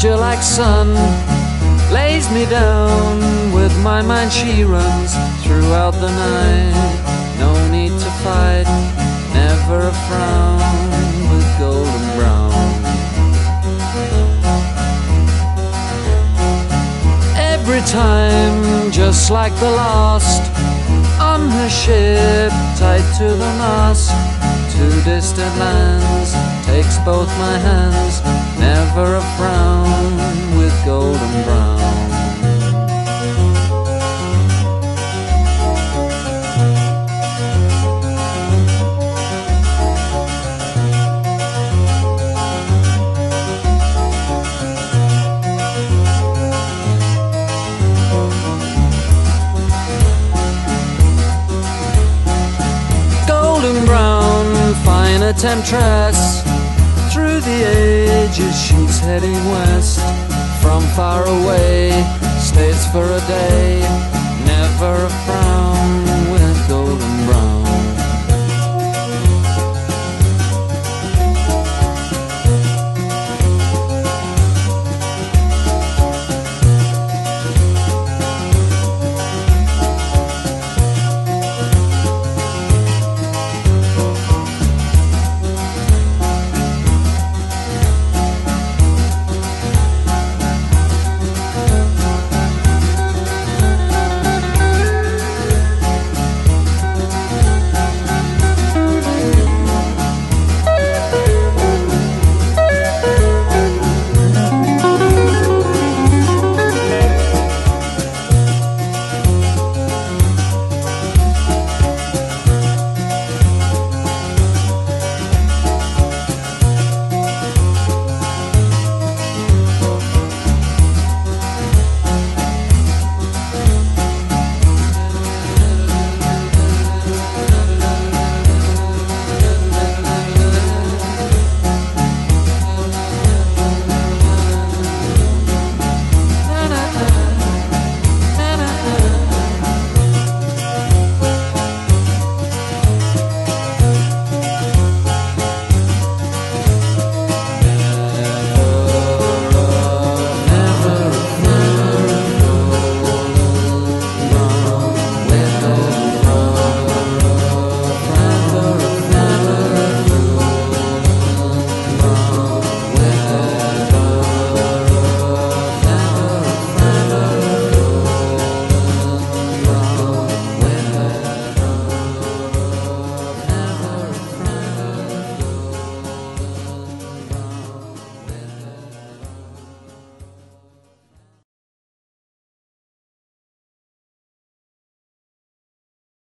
pasture like sun lays me down. With my mind she runs throughout the night. No need to fight, never a frown with golden brown. Every time, just like the last, on her ship, tied to the mast, to distant lands, takes both my hands, never a frown fine a temptress. Through the ages, she's heading west. From far away, stays for a day,